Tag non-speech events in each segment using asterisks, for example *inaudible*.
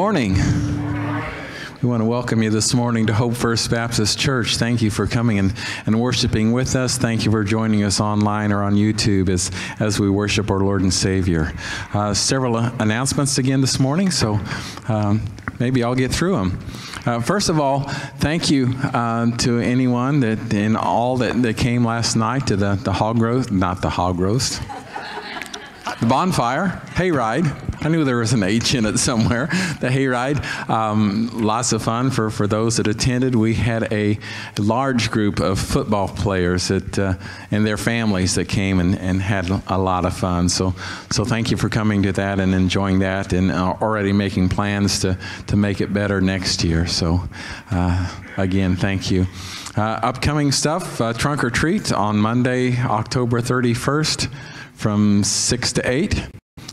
Morning. We want to welcome you this morning to Hope First Baptist Church. Thank you for coming and, and worshiping with us. Thank you for joining us online or on YouTube as, as we worship our Lord and Savior. Uh, several announcements again this morning, so um, maybe I'll get through them. Uh, first of all, thank you uh, to anyone that in all that, that came last night to the, the hog roast, not the hog roast, the bonfire, hayride. I knew there was an H in it somewhere. The hayride, um, lots of fun for, for those that attended. We had a large group of football players that, uh, and their families that came and, and had a lot of fun. So, so thank you for coming to that and enjoying that and uh, already making plans to, to make it better next year. So, uh, again, thank you. Uh, upcoming stuff, uh, trunk or treat on Monday, October 31st from 6 to 8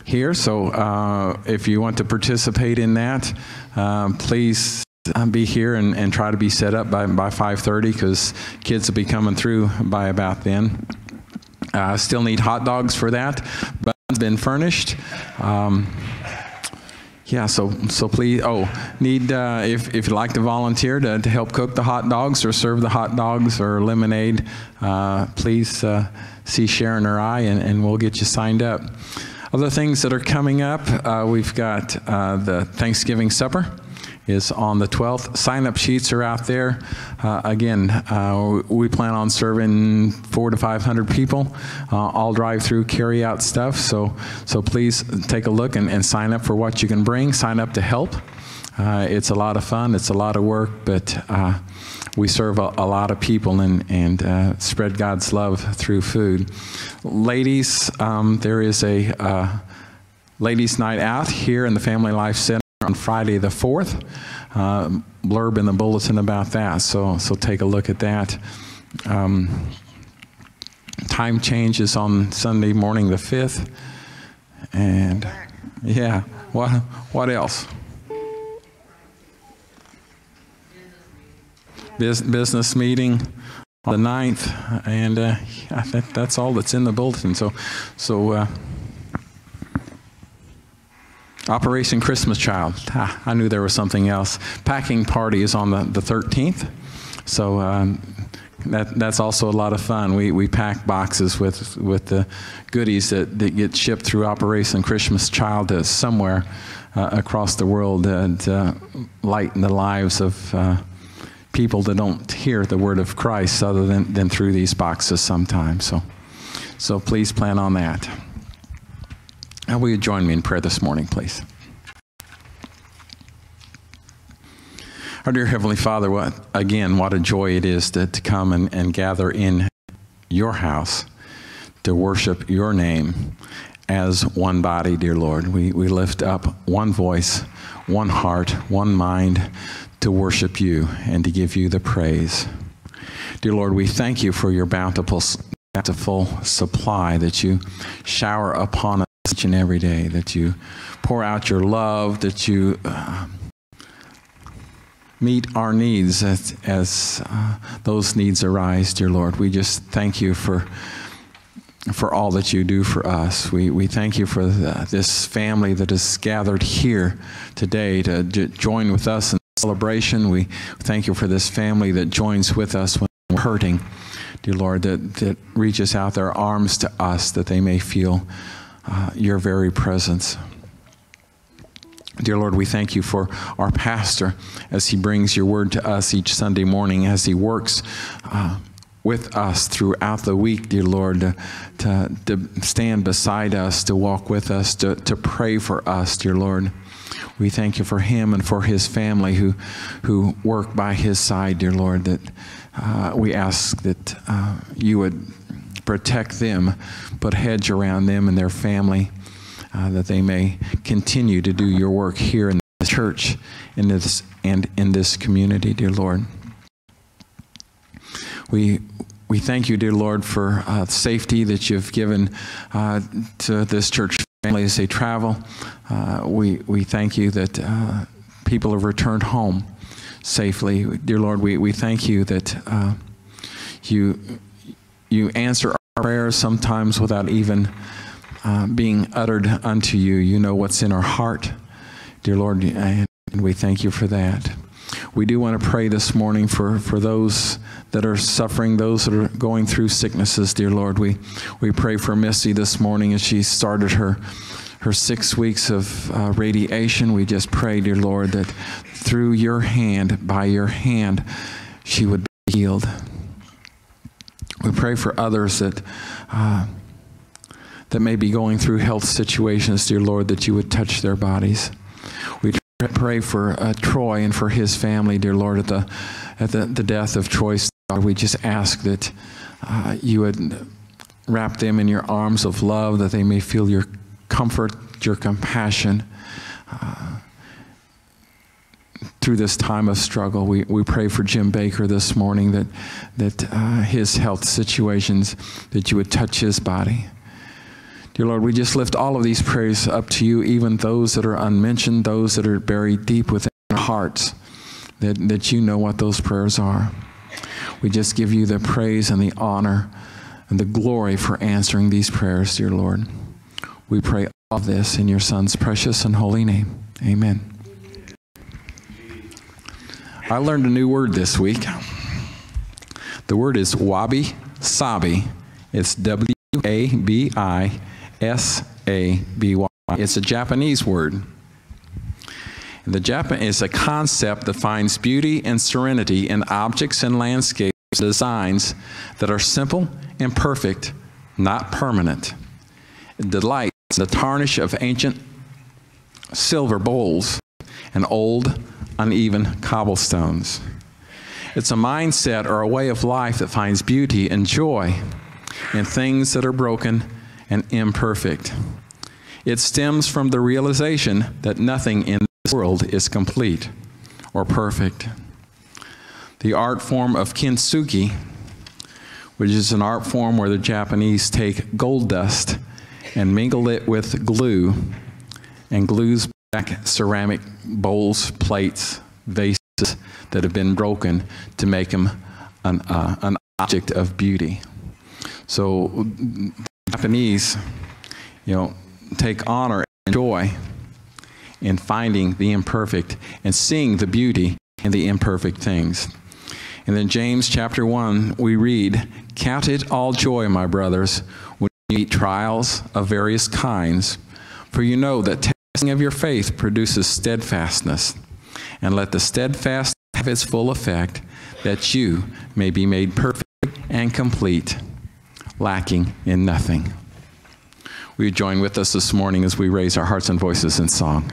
here. So uh, if you want to participate in that, uh, please uh, be here and, and, try to be set up by, by 5.30 because kids will be coming through by about then. Uh, still need hot dogs for that, but it's been furnished. Um, yeah, so so please. Oh, need uh, if if you'd like to volunteer to, to help cook the hot dogs or serve the hot dogs or lemonade, uh, please uh, see Sharon or I, and, and we'll get you signed up. Other things that are coming up, uh, we've got uh, the Thanksgiving supper is on the 12th. Sign up sheets are out there. Uh, again, uh, we plan on serving four to 500 people, uh, all drive through, carry out stuff. So, so please take a look and, and sign up for what you can bring. Sign up to help. Uh, it's a lot of fun, it's a lot of work, but uh, we serve a, a, lot of people and, and uh, spread God's love through food. Ladies, um, there is a uh, ladies' night out here in the Family Life Center on Friday the 4th. Uh, blurb in the bulletin about that, so, so take a look at that. Um, time changes on Sunday morning the 5th. And yeah, what, what else? Business meeting on the 9th, and uh, I think that's all that's in the bulletin. So, so uh, Operation Christmas Child. Ah, I knew there was something else. Packing party is on the, the 13th. So um, that, that's also a lot of fun. We, we pack boxes with, with the goodies that, that get shipped through Operation Christmas Child to somewhere uh, across the world to uh, lighten the lives of uh, people that don't hear the word of Christ other than, than through these boxes sometimes. So, so please plan on that. Now, will you join me in prayer this morning, please? Our dear Heavenly Father, what, again, what a joy it is to, to come and, and gather in your house to worship your name as one body, dear Lord. We, we lift up one voice, one heart, one mind to worship you and to give you the praise. Dear Lord, we thank you for your bountiful, bountiful supply that you shower upon us each and every day, that you pour out your love, that you uh, meet our needs as, as uh, those needs arise, dear Lord. We just thank you for for all that you do for us. We, we thank you for the, this family that is gathered here today to, join with us celebration. We thank you for this family that joins with us when we're hurting. Dear Lord, that, that reaches out their arms to us that they may feel uh, your very presence. Dear Lord, we thank you for our pastor as he brings your word to us each Sunday morning, as he works uh, with us throughout the week, dear Lord, to, to, to, stand beside us, to walk with us, to, to pray for us, dear Lord. We thank you for him and for his family who, who work by his side, dear Lord, that uh, we ask that uh, you would protect them, put hedge around them and their family, uh, that they may continue to do your work here in the church in this, and in this community, dear Lord. We, we thank you, dear Lord, for uh, safety that you've given uh, to this church family as they travel. Uh, we, we thank you that uh, people have returned home safely. Dear Lord, we, we thank you that uh, you, you answer our prayers sometimes without even uh, being uttered unto you. You know what's in our heart. dear Lord, and we thank you for that. We do want to pray this morning for, for those that are suffering, those that are going through sicknesses, dear Lord. We, we pray for Missy this morning as she started her, her six weeks of uh, radiation. We just pray, dear Lord, that through your hand, by your hand, she would be healed. We pray for others that. Uh, that may be going through health situations, dear Lord, that you would touch their bodies. We pray for uh, Troy and for his family, dear Lord, at the, at the, the death of daughter. We just ask that uh, you would wrap them in your arms of love, that they may feel your comfort, your compassion. Uh, through this time of struggle, we, we pray for Jim Baker this morning that, that uh, his health situations, that you would touch his body. Dear Lord, we just lift all of these prayers up to you, even those that are unmentioned, those that are buried deep within our hearts, that, that you know what those prayers are. We just give you the praise and the honor and the glory for answering these prayers, dear Lord. We pray all this in your Son's precious and holy name. Amen. I learned a new word this week. The word is wabi sabi. It's W A B I S A B Y. It's a Japanese word. The Japan is a concept that finds beauty and serenity in objects and landscapes designs that are simple and perfect, not permanent. It delights the tarnish of ancient silver bowls and old, uneven cobblestones. It's a mindset or a way of life that finds beauty and joy in things that are broken and imperfect. It stems from the realization that nothing in this world is complete or perfect. The art form of kintsugi, which is an art form where the Japanese take gold dust and mingle it with glue and glues back ceramic bowls, plates, vases that have been broken to make them an, uh, an object of beauty. So Japanese, you know, take honor and joy in finding the imperfect and seeing the beauty in the imperfect things. And then James chapter 1, we read, Count it all joy, my brothers, you meet trials of various kinds, for you know that testing of your faith produces steadfastness. And let the steadfast have its full effect, that you may be made perfect and complete lacking in nothing. Will you join with us this morning as we raise our hearts and voices in song?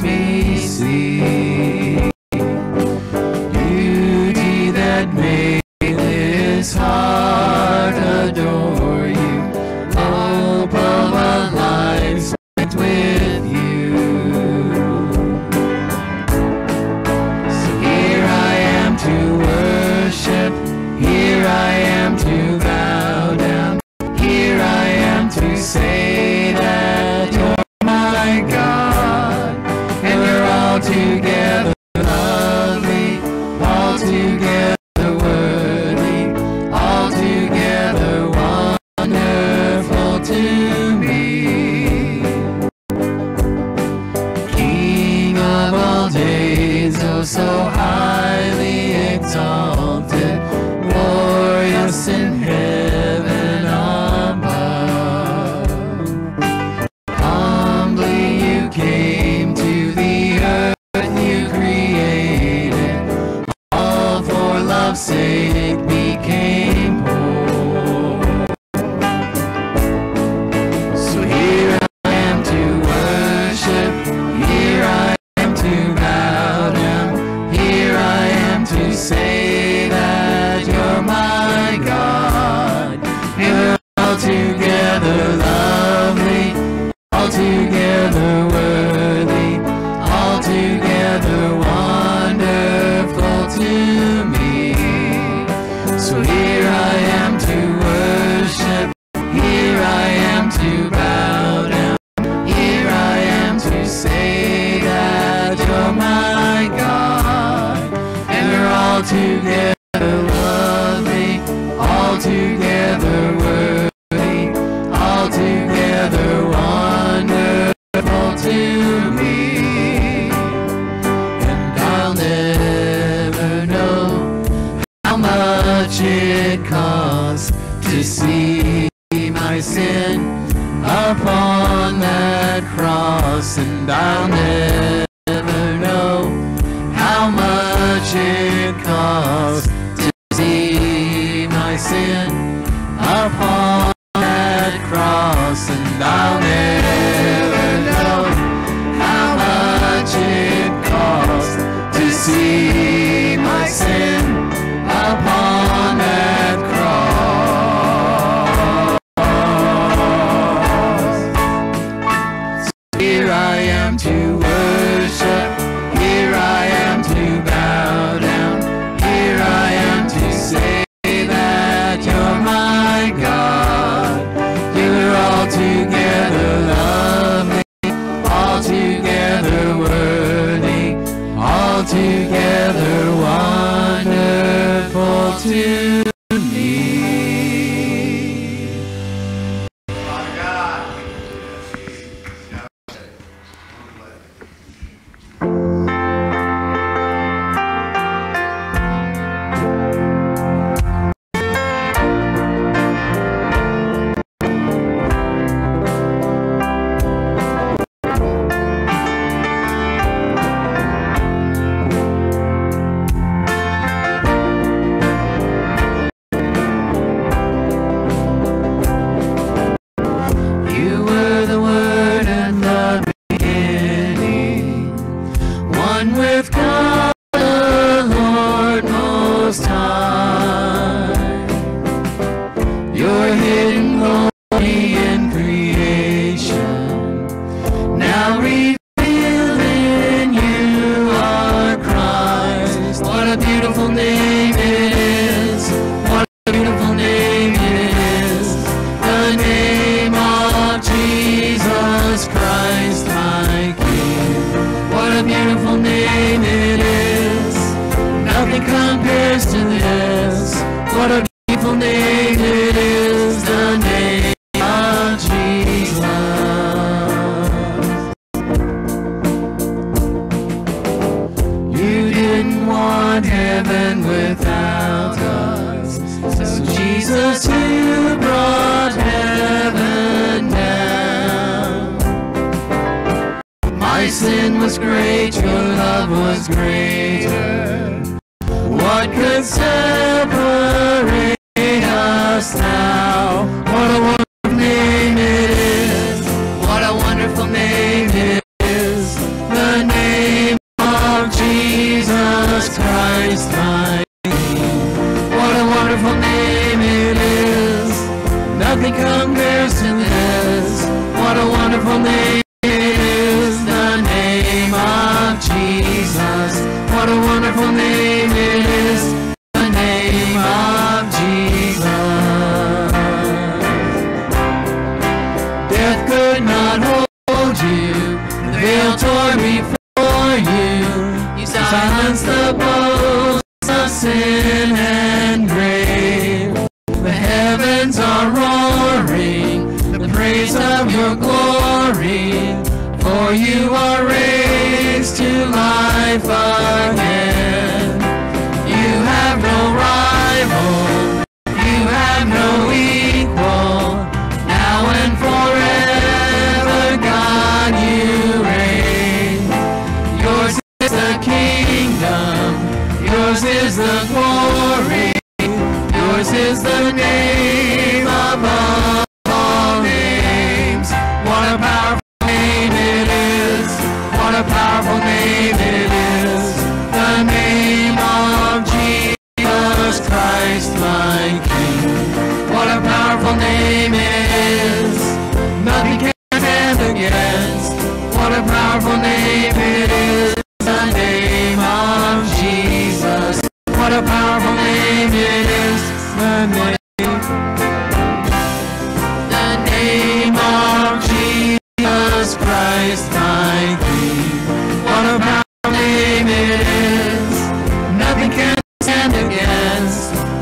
Worthy, heaven without us. So Jesus, you brought heaven down. My sin was great, your love was greater. What could say? hands.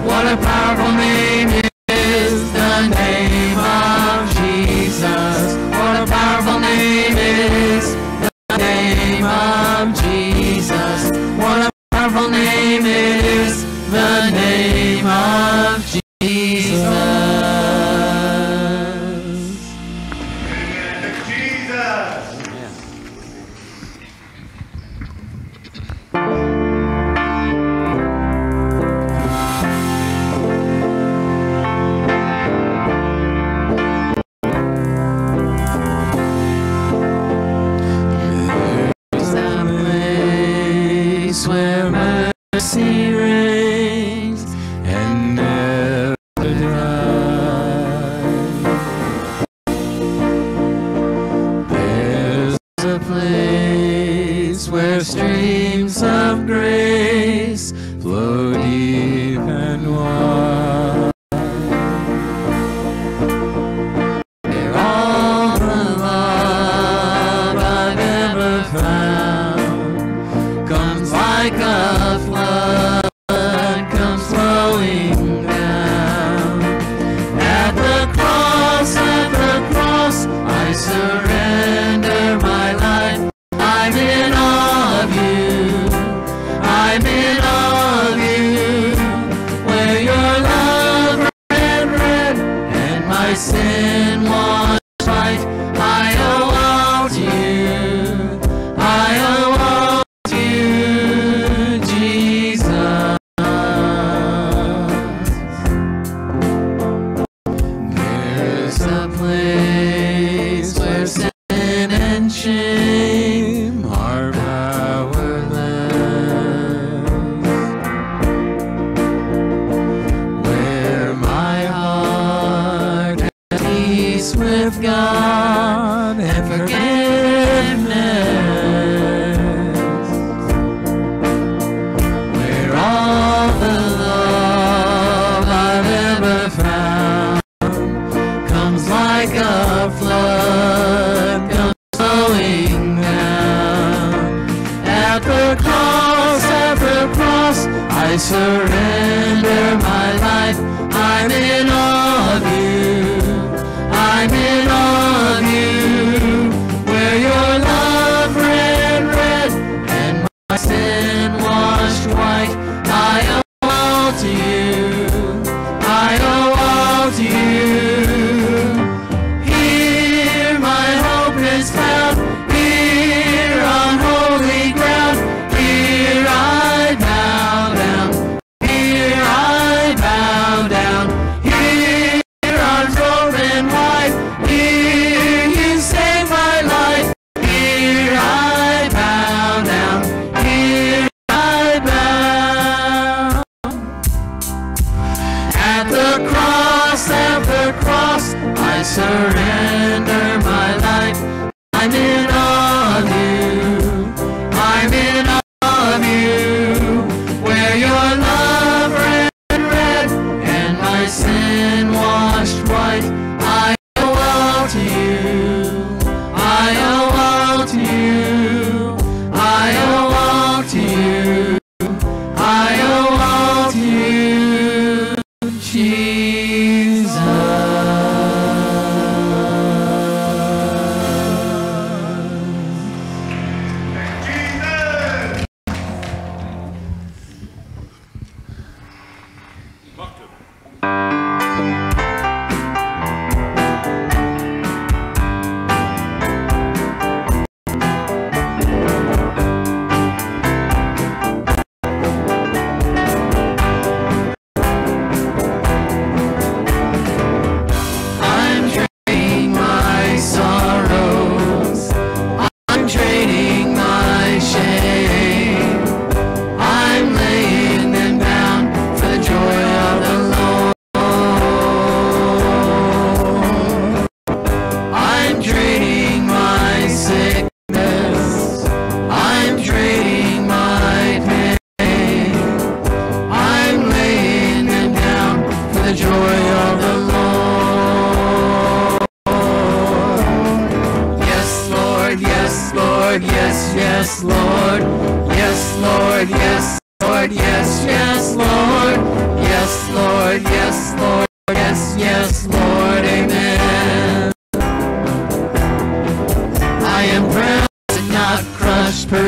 What a powerful name. surrender.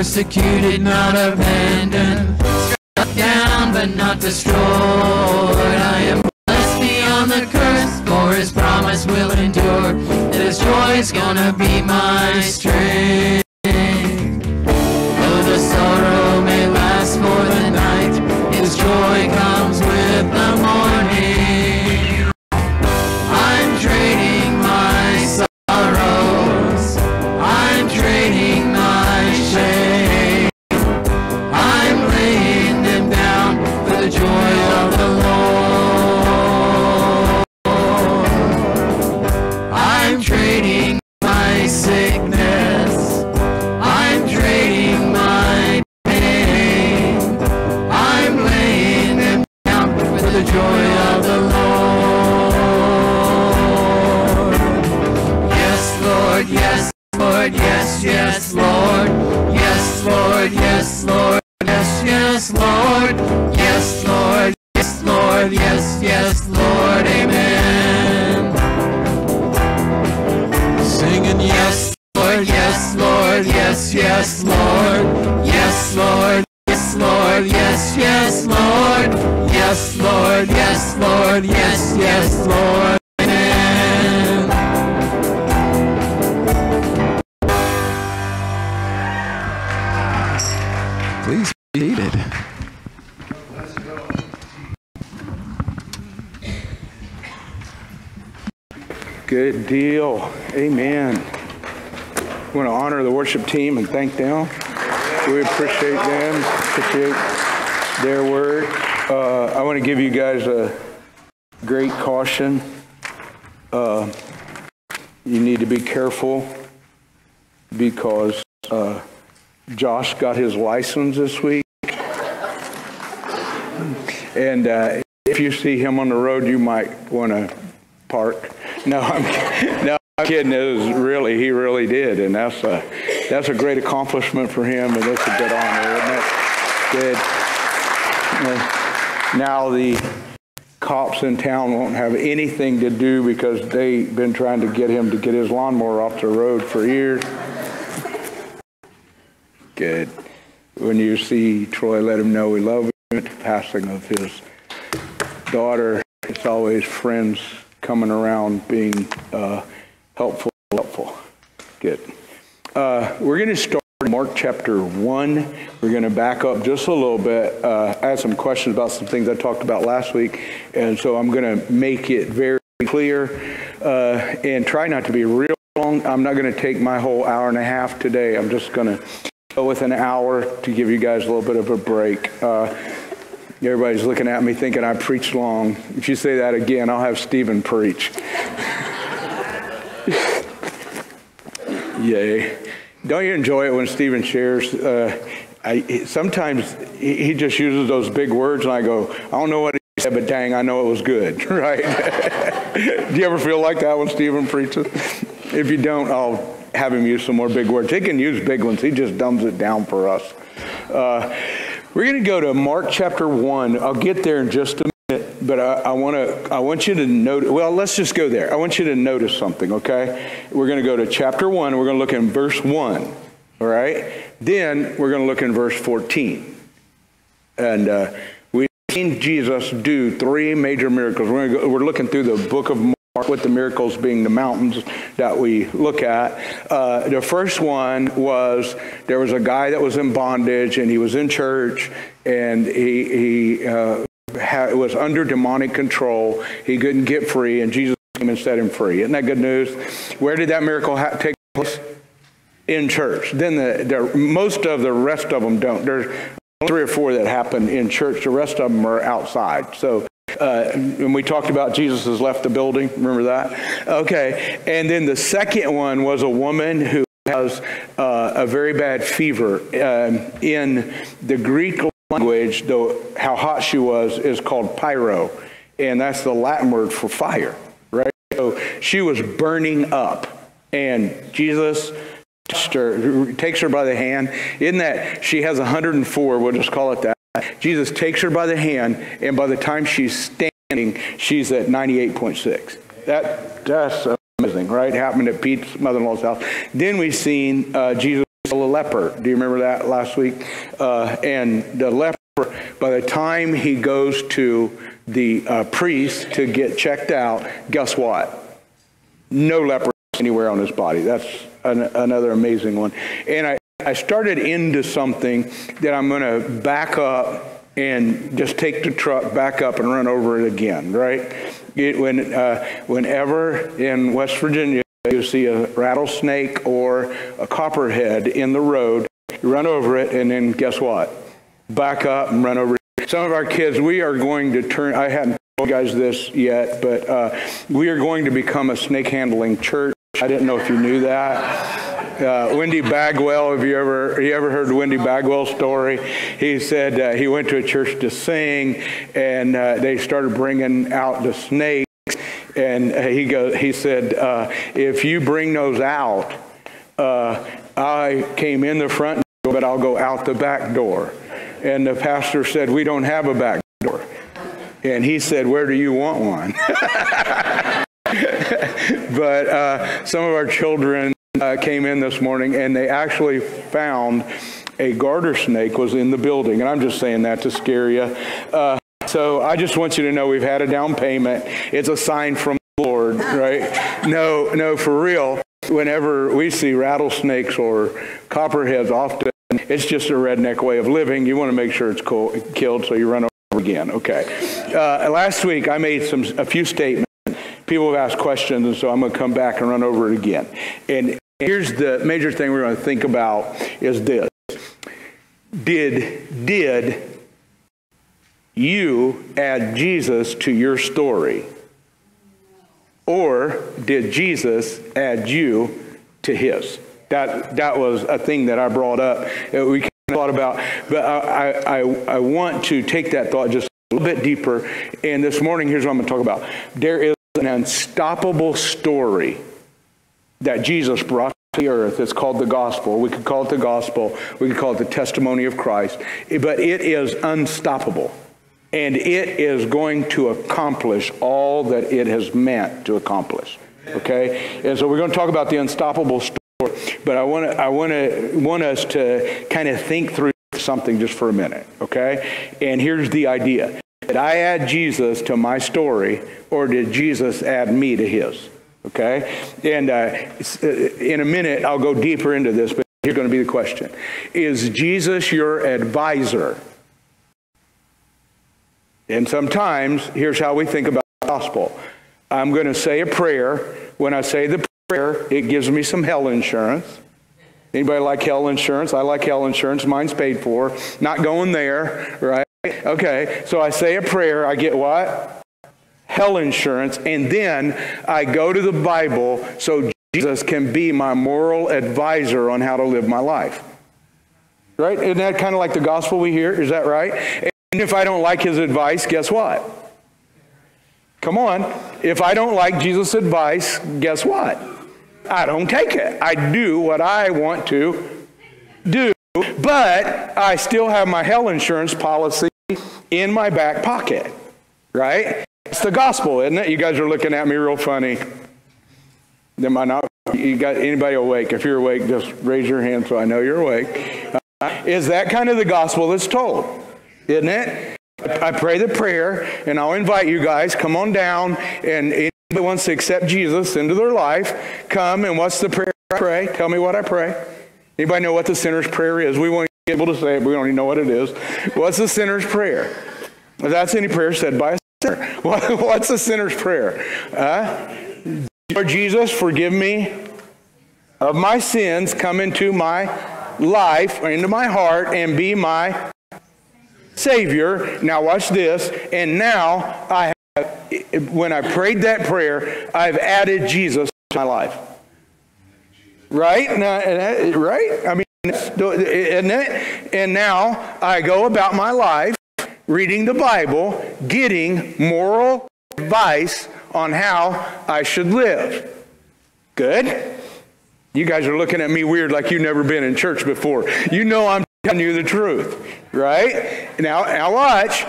persecuted, not abandoned, struck down but not destroyed. I am blessed beyond the curse, for his promise will endure. His joy's gonna be my strength. Yes, Lord. Yes, Lord, yes, Lord, yes, yes, Lord. Yes, Lord, yes, Lord, yes, yes, Lord. Amen. Please be seated. Good deal. Amen. I want to honor the worship team and thank them. We appreciate them, appreciate their work. Uh, I want to give you guys a great caution. Uh, you need to be careful because uh, Josh got his license this week. And uh, if you see him on the road, you might want to park. No, I'm *laughs* no, Kidding. It really, he really did, and that's a that's a great accomplishment for him, and that's a good honor, isn't it? Good. Now the cops in town won't have anything to do because they've been trying to get him to get his lawnmower off the road for years. Good. When you see Troy, let him know we love him. Passing of his daughter, it's always friends coming around being uh, helpful, helpful. Good. Uh, we're going to start Mark chapter 1. We're going to back up just a little bit. Uh, I had some questions about some things I talked about last week, and so I'm going to make it very clear uh, and try not to be real long. I'm not going to take my whole hour and a half today. I'm just going to go with an hour to give you guys a little bit of a break. Uh, Everybody's looking at me thinking I preach long. If you say that again, I'll have Stephen preach. *laughs* Yay. Don't you enjoy it when Stephen shares? Uh, I, sometimes he, just uses those big words, and I go, I don't know what he said, but dang, I know it was good, *laughs* right? Do you ever feel like that when Stephen preaches? If you don't, I'll have him use some more big words. He can use big ones. He just dumbs it down for us. Uh, we're going to go to Mark chapter 1. I'll get there in just a minute, but I, I want to I want you to note well, let's just go there. I want you to notice something, okay? We're going to go to chapter 1. We're going to look in verse 1. All right? Then we're going to look in verse 14. And uh, we've seen Jesus do three major miracles. We're, go, we're looking through the book of Mark with the miracles being the mountains that we look at. Uh, the first one was there was a guy that was in bondage and he was in church and he, he uh, had, was under demonic control. He couldn't get free and Jesus came and set him free. Isn't that good news? Where did that miracle ha- take place? In church. Then the, the, most of the rest of them don't. There's three or four that happen in church. The rest of them are outside. So uh, and we talked about Jesus has left the building. Remember that? Okay. And then the second one was a woman who has uh, a very bad fever. Um, in the Greek language, though, how hot she was is called pyro, and that's the Latin word for fire, right? So she was burning up, and Jesus her, takes her by the hand. In that she has 104, we'll just call it that. Jesus takes her by the hand, and by the time she's standing, she's at 98.6. That, that's amazing, right? Happened at Pete's mother-in-law's house. Then we've seen uh, Jesus a leper. Do you remember that last week? Uh, and the leper, by the time he goes to the uh, priest to get checked out, guess what? No leper anywhere on his body. That's an, another amazing one. And I, I started into something that I'm going to back up and just take the truck back up and run over it again, right? It, when, uh, whenever in West Virginia you see a rattlesnake or a copperhead in the road, you run over it and then guess what? Back up and run over it. Some of our kids, we are going to turn, I hadn't told you guys this yet, but uh, we are going to become a snake handling church. I didn't know if you knew that. Uh, Wendy Bagwell, have you ever you ever heard Wendy Bagwell's story? He said uh, he went to a church to sing, and uh, they started bringing out the snakes, And he go, he said, uh, if you bring those out, uh, I came in the front door, but I'll go out the back door. And the pastor said, we don't have a back door. And he said, where do you want one? *laughs* but uh, some of our children uh, came in this morning and they actually found a garter snake was in the building. And I'm just saying that to scare you. Uh, so I just want you to know we've had a down payment. It's a sign from the Lord, right? No, no, for real. Whenever we see rattlesnakes or copperheads, often it's just a redneck way of living. You want to make sure it's killed, so you run over again. Okay. Uh, last week I made some a few statements. People have asked questions, and so I'm going to come back and run over it again. And here's the major thing we're going to think about is this: Did did you add Jesus to your story? Or did Jesus add you to his? That, that was a thing that I brought up. Uh, we kind of thought about, but I, I, I want to take that thought just a little bit deeper. And this morning, here's what I'm going to talk about. There is an unstoppable story that Jesus brought to the earth. It's called the gospel. We could call it the gospel. We could call it the testimony of Christ. But it is unstoppable and it is going to accomplish all that it has meant to accomplish. Okay? And so we're going to talk about the unstoppable story, but I want to I want to want us to kind of think through something just for a minute, okay? And here's the idea. Did I add Jesus to my story or did Jesus add me to his? Okay? And uh, uh in a minute I'll go deeper into this, but here's going to be the question. Is Jesus your advisor? And sometimes, here's how we think about the gospel. I'm going to say a prayer. When I say the prayer, it gives me some hell insurance. Anybody like hell insurance? I like hell insurance. Mine's paid for. Not going there, right? Okay, so I say a prayer. I get what? Hell insurance. And then I go to the Bible so Jesus can be my moral advisor on how to live my life. Right? Isn't that kind of like the gospel we hear? Is that right? And if I don't like his advice, guess what? Come on. If I don't like Jesus' advice, guess what? I don't take it. I do what I want to do, but I still have my hell insurance policy in my back pocket, right? It's the gospel, isn't it? You guys are looking at me real funny. Am I not? You got anybody awake? If you're awake, just raise your hand so I know you're awake. Uh, is that kind of the gospel that's told? Isn't it? I pray the prayer, and I'll invite you guys, come on down, and anybody wants to accept Jesus into their life, come, and what's the prayer I pray? Tell me what I pray. Anybody know what the sinner's prayer is? We won't be able to say it, we don't even know what it is. What's the sinner's prayer? That's any prayer said by a sinner. *laughs* What's the sinner's prayer? Uh, Lord Jesus, forgive me of my sins, come into my life, into my heart, and be my Savior. Now, watch this. And now, I have, when I prayed that prayer, I've added Jesus to my life. Right? Now, right? I mean? And now I go about my life reading the Bible, getting moral advice on how I should live. Good? You guys are looking at me weird like you've never been in church before. You know I'm telling you the truth, right? Now, now watch.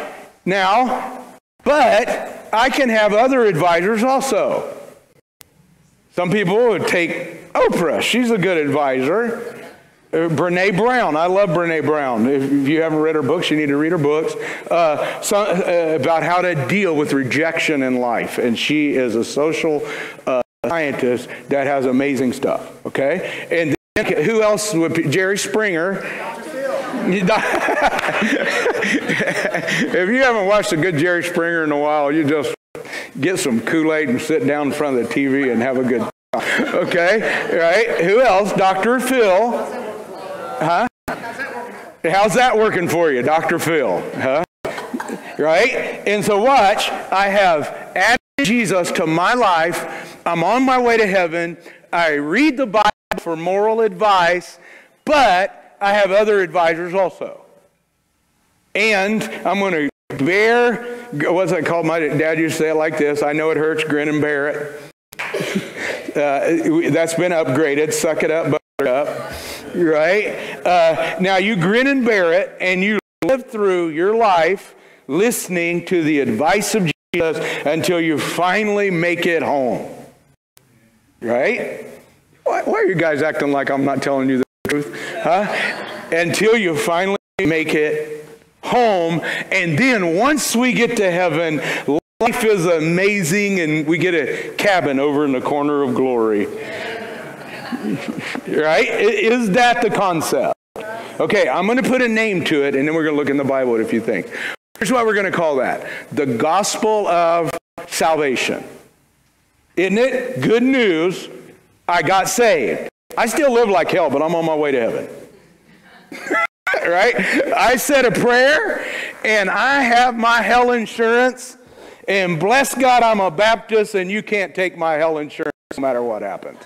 Now, but I can have other advisors also. Some people would take Oprah. She's a good advisor. Uh, Brene Brown. I love Brene Brown. If you haven't read her books, you need to read her books uh, so, uh, about how to deal with rejection in life. And she is a social uh, scientist that has amazing stuff. Okay? And then, who else would be? Jerry Springer? If you haven't watched a good Jerry Springer in a while, you just get some Kool-Aid and sit down in front of the TV and have a good time. Okay? Right? Who else? Dr. Phil. Huh? How's that working for you, Dr. Phil? Huh? Right? And so watch, I have added Jesus to my life. I'm on my way to heaven. I read the Bible for moral advice, but I have other advisors also. And I'm going to bear, what's that called? My dad used to say it like this I know it hurts, grin and bear it. *laughs* Uh, that's been upgraded. Suck it up, butter it up. Right? Uh, now you grin and bear it, and you live through your life listening to the advice of Jesus until you finally make it home. Right? Why, why are you guys acting like I'm not telling you the truth? Huh? Until you finally make it home. And then once we get to heaven, life is amazing and we get a cabin over in the corner of glory. *laughs* right? Is that the concept? Okay, I'm going to put a name to it and then we're going to look in the Bible if you think. Here's what we're going to call that the gospel of salvation. Isn't it? Good news. I got saved. I still live like hell, but I'm on my way to heaven. *laughs* right? I said a prayer and I have my hell insurance. And bless God, I'm a Baptist and you can't take my hell insurance no matter what happened.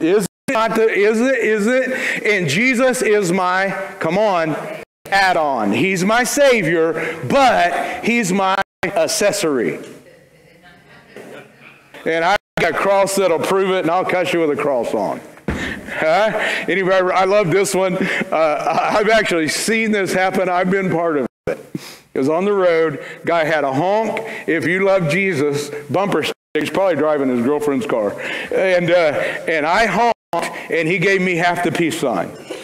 Is it not? The, is it? Is it? And Jesus is my, come on, add on. He's my Savior, but He's my accessory. And I a cross that'll prove it, and I'll cut you with a cross on. Huh? Anybody? I love this one. Uh, I've actually seen this happen. I've been part of it. It was on the road. Guy had a honk. If you love Jesus, bumper stick. He's probably driving his girlfriend's car, and uh, and I honked, and he gave me half the peace sign. *laughs*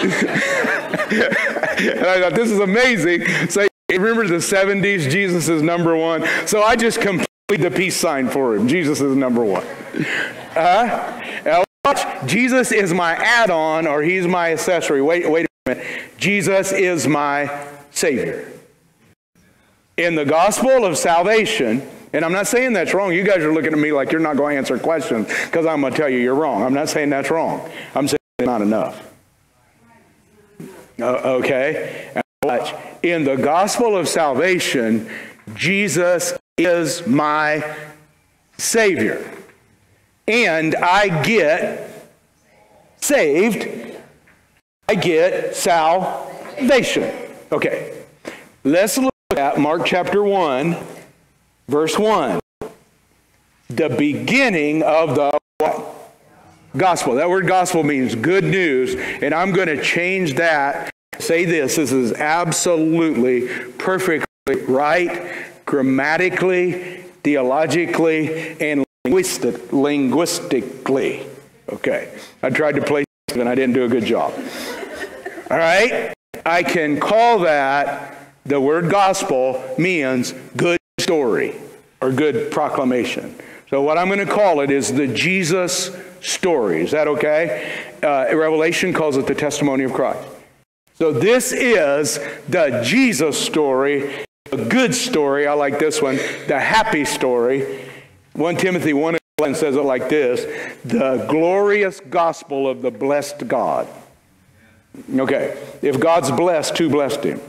and I thought this is amazing. So remember the 70s, Jesus is number one. So I just complete the peace sign for him. Jesus is number one. Uh, Jesus is my add-on or he's my accessory. Wait, wait a minute. Jesus is my Savior. In the gospel of salvation, and I'm not saying that's wrong. You guys are looking at me like you're not going to answer questions because I'm going to tell you you're wrong. I'm not saying that's wrong. I'm saying it's not enough. Uh, okay? But in the gospel of salvation, Jesus is my Savior. And I get saved, I get salvation. Okay, let's look at Mark chapter 1, verse 1. The beginning of the what? Gospel. That word gospel means good news, and I'm going to change that. Say this this is absolutely perfectly right, grammatically, theologically, and linguistic, linguistically. Okay. I tried to play and I didn't do a good job. All right? I can call that the word gospel means good story or good proclamation. So, what I'm going to call it is the Jesus story. Is that okay? Uh, Revelation calls it the testimony of Christ. So, this is the Jesus story, a good story. I like this one, the happy story. 1 Timothy 1 and says it like this the glorious gospel of the blessed God. Okay, if God's blessed, who blessed him?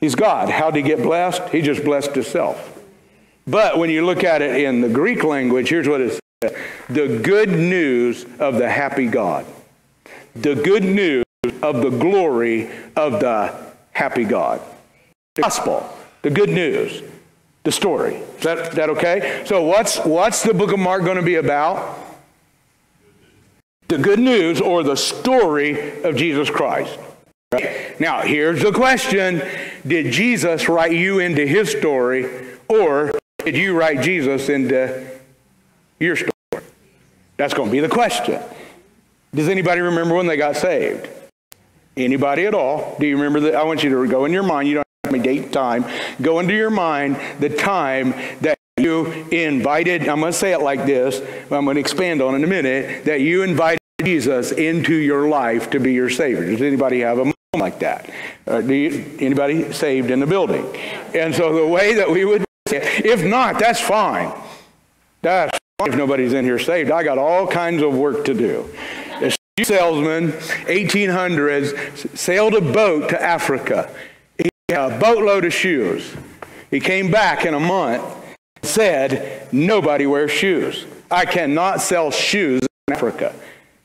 He's God. How did he get blessed? He just blessed himself. But when you look at it in the Greek language, here's what it says the good news of the happy God. The good news of the glory of the happy God. The gospel, the good news, the story. Is that, that okay? So what's what's the book of Mark going to be about? The good news or the story of Jesus Christ. Now, here's the question. Did Jesus write you into his story or did you write Jesus into your story? That's going to be the question. Does anybody remember when they got saved? Anybody at all? Do you remember that? I want you to go in your mind. You don't have to date time. Go into your mind the time that you invited, I'm going to say it like this, I'm going to expand on it in a minute, that you invited Jesus into your life to be your Savior. Does anybody have a moment like that? Uh, do you, anybody saved in the building? And so the way that we would say if not, that's fine. That's fine if nobody's in here saved. I got all kinds of work to do. Salesman, 1800s, sailed a boat to Africa. He had a boatload of shoes. He came back in a month and said, nobody wears shoes. I cannot sell shoes in Africa.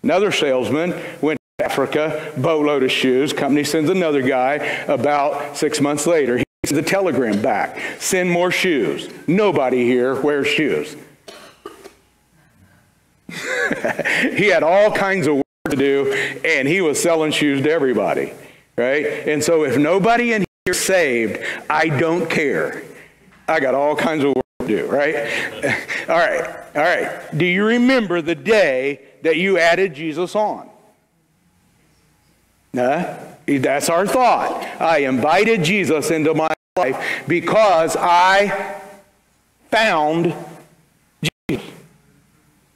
Another salesman went to Africa, boatload of shoes. Company sends another guy about six months later. He sends a telegram back. Send more shoes. Nobody here wears shoes. *laughs* he had all kinds of to do, and he was selling shoes to everybody, right? And so if nobody in here saved, I don't care. I got all kinds of work to do, right? *laughs* all right, all right. Do you remember the day that you added Jesus on? Huh? That's our thought. I invited Jesus into my life because I found Jesus.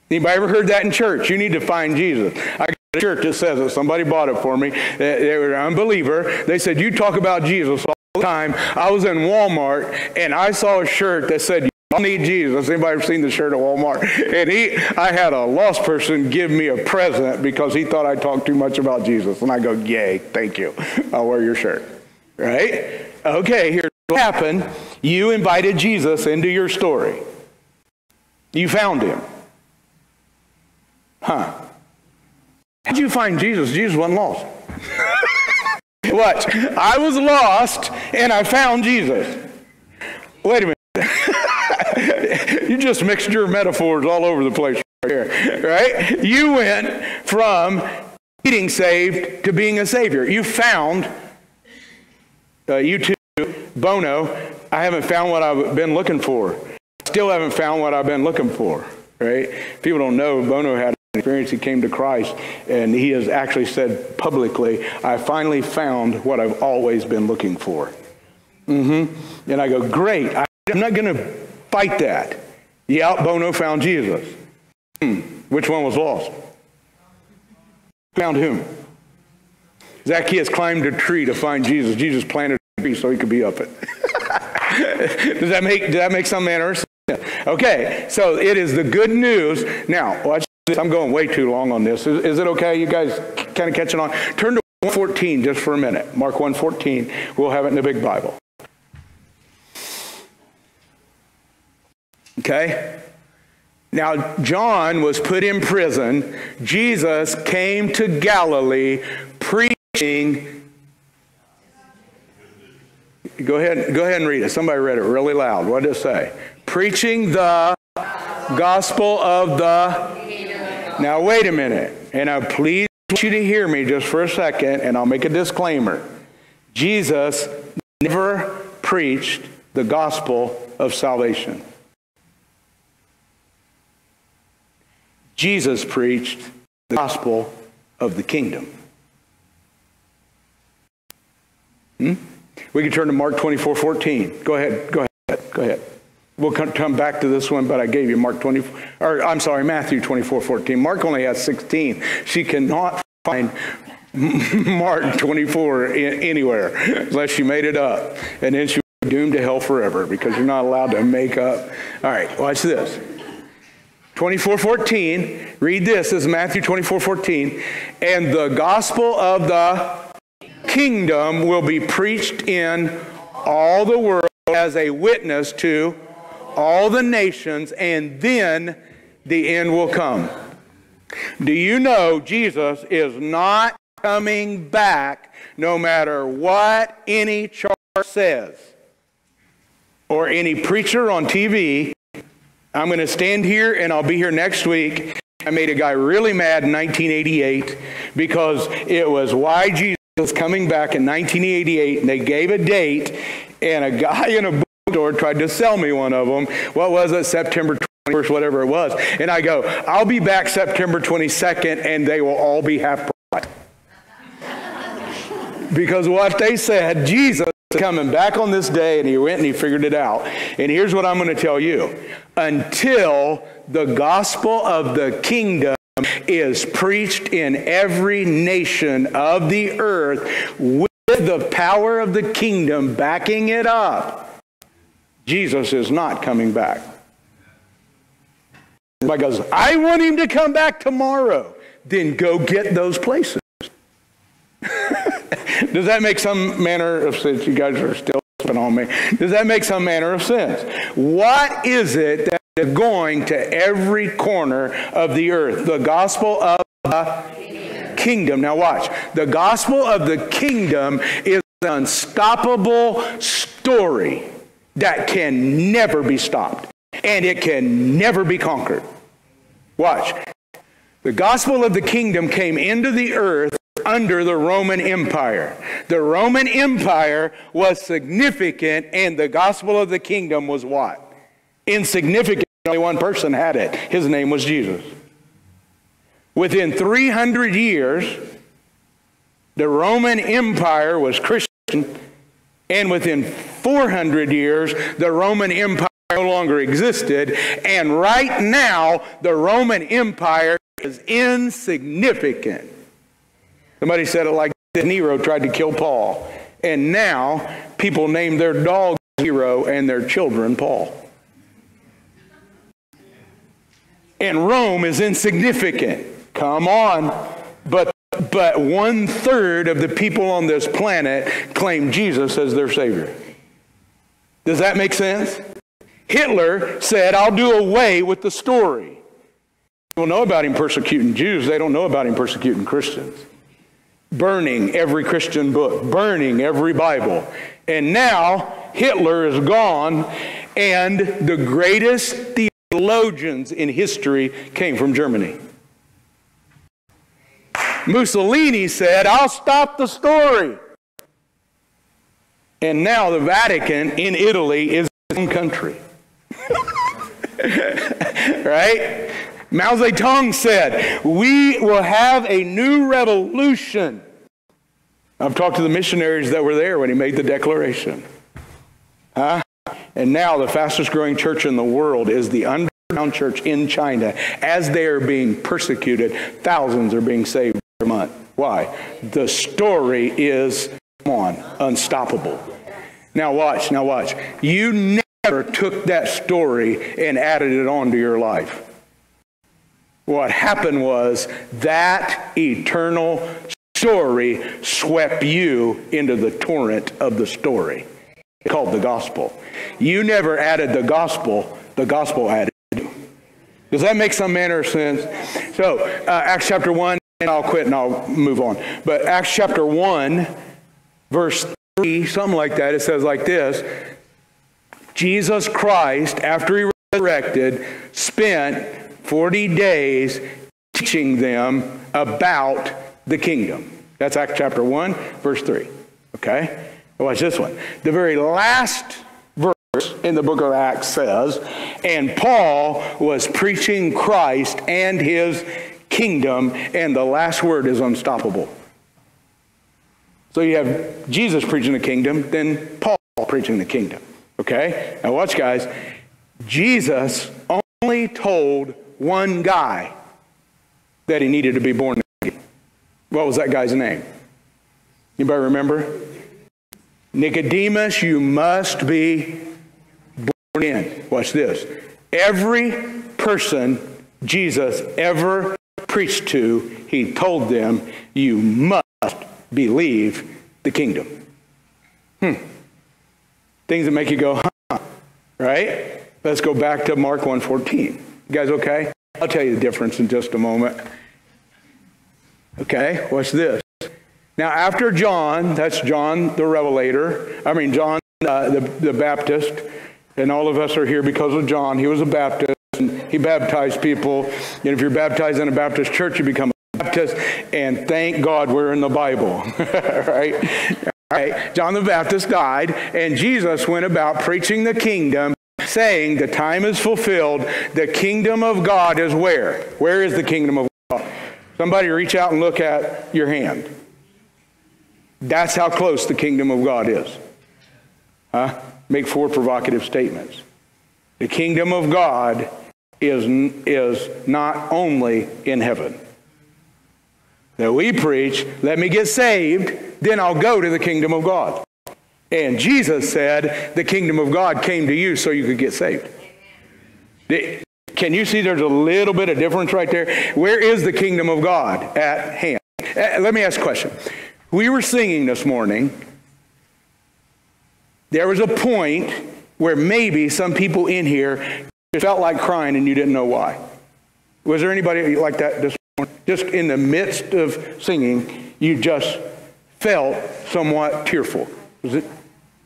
Anybody ever heard that in church? You need to find Jesus. I church that says it. Somebody bought it for me. They were an unbeliever. They said, You talk about Jesus all the time. I was in Walmart and I saw a shirt that said, I need Jesus. Anybody ever seen the shirt at Walmart? And he, I had a lost person give me a present because he thought I talked too much about Jesus. And I go, yay, thank you. I'll wear your shirt. Right? Okay, here's what happened. You invited Jesus into your story. You found him. Huh. How'd you find Jesus? Jesus wasn't lost. *laughs* Watch. I was lost and I found Jesus. Wait a minute. *laughs* you just mixed your metaphors all over the place right here, right? You went from being saved to being a savior. You found, uh, you too, Bono, I haven't found what I've been looking for. Still haven't found what I've been looking for, right? People don't know Bono had experience. He came to Christ, and he has actually said publicly, I finally found what I've always been looking for. Mm-hmm. And I go, great. I'm not going to fight that. Yeah, Bono found Jesus. Hmm. Which one was lost? Found whom? Zacchaeus climbed a tree to find Jesus. Jesus planted a tree so he could be up it. *laughs* does that make does that make some manner of sense? Okay, so it is the good news. Now, watch. I'm going way too long on this. Is, is it okay? You guys kind of catching on? Turn to 114 just for a minute. Mark 114. We'll have it in the big Bible. Okay? Now, John was put in prison. Jesus came to Galilee preaching. Go ahead, go ahead and read it. Somebody read it really loud. What did it say? Preaching the gospel of the. Now, wait a minute. And I please want you to hear me just for a second, and I'll make a disclaimer. Jesus never preached the gospel of salvation. Jesus preached the gospel of the kingdom. Hmm? We can turn to Mark 24 14. Go ahead. Go ahead. Go ahead. We'll come back to this one, but I gave you Mark 24, or I'm sorry, Matthew 24 14. Mark only has 16. She cannot find *laughs* Mark 24 anywhere unless she made it up. And then she was doomed to hell forever because you're not allowed to make up. All right, watch this. 24 14, read this, this is Matthew 24 14. And the gospel of the kingdom will be preached in all the world as a witness to all the nations, and then the end will come. Do you know Jesus is not coming back no matter what any chart says or any preacher on TV I'm going to stand here and I'll be here next week. I made a guy really mad in 1988 because it was why Jesus was coming back in 1988 and they gave a date and a guy in a bookstore tried to sell me one of them. What was it? September 21st, whatever it was. And I go, I'll be back September 22nd and they will all be half price. because what they said, Jesus coming back on this day and he went and he figured it out. And here's what I'm going to tell you. Until the gospel of the kingdom is preached in every nation of the earth with the power of the kingdom backing it up, Jesus is not coming back. Everybody goes, I want him to come back tomorrow. Then go get those places. *laughs* Does that make some manner of sense? You guys are still on me. Does that make some manner of sense? What is it that is going to every corner of the earth? The gospel of the kingdom, now watch, the gospel of the kingdom is an unstoppable story that can never be stopped and it can never be conquered. Watch. The gospel of the kingdom came into the earth under the Roman Empire. The Roman Empire was significant, and the gospel of the kingdom was what? Insignificant. Only one person had it. His name was Jesus. Within 300 years, the Roman Empire was Christian, and within 400 years, the Roman Empire no longer existed, and right now, the Roman Empire is insignificant. Somebody said it like Nero tried to kill Paul, and now people name their dog Nero and their children Paul. And Rome is insignificant. Come on. But but one third of the people on this planet claim Jesus as their Savior. Does that make sense? Hitler said, I'll do away with the story. People know about him persecuting Jews, they don't know about him persecuting Christians. Burning every Christian book, burning every Bible. And now Hitler is gone, and the greatest theologians in history came from Germany. Mussolini said, I'll stop the story. And now the Vatican in Italy is its own country. *laughs* right? Mao Zedong said, We will have a new revolution. I've talked to the missionaries that were there when he made the declaration. Huh? And now the fastest growing church in the world is the underground church in China. As they are being persecuted, thousands are being saved Why? The story is, on, unstoppable. Now watch, now watch. You never took that story and added it onto your life. What happened was that eternal story swept you into the torrent of the story called the gospel. You never added the gospel, the gospel added you. Does that make some manner of sense? So, uh, Acts chapter 1, and I'll quit and I'll move on. But Acts chapter 1, verse 3, something like that, it says like this Jesus Christ, after he resurrected, spent 40 days teaching them about the kingdom. That's Acts chapter 1, verse 3. Okay? Watch this one. The very last verse in the book of Acts says, And Paul was preaching Christ and his kingdom, and the last word is unstoppable. So you have Jesus preaching the kingdom, then Paul preaching the kingdom. Okay? Now watch, guys. Jesus only told one guy that he needed to be born again. What was that guy's name? Anybody remember? Nicodemus, you must be born in. Watch this. Every person Jesus ever preached to, he told them, you must believe the kingdom. Hmm. Things that make you go, huh, right? Let's go back to Mark 1.14. You guys okay? I'll tell you the difference in just a moment. Okay, what's this? Now, after John, that's John the Revelator, I mean, John uh, the, the Baptist, and all of us are here because of John. He was a Baptist, he baptized people. And if you're baptized in a Baptist church, you become a Baptist, and thank God we're in the Bible, *laughs* right? All right, John the Baptist died, and Jesus went about preaching the kingdom saying, The time is fulfilled. The kingdom of God is where? Where is the kingdom of God? Somebody reach out and look at your hand. That's how close the kingdom of God is. Huh? Make four provocative statements. The kingdom of God is, is not only in heaven. That we preach, let me get saved, then I'll go to the kingdom of God. And Jesus said, the kingdom of God came to you so you could get saved. Can you see there's a little bit of difference right there? Where is the kingdom of God at hand? Uh, let me ask a question. We were singing this morning. There was a point where maybe some people in here felt like crying and you didn't know why. Was there anybody like that this morning? just in the midst of singing, you just felt somewhat tearful. Was it?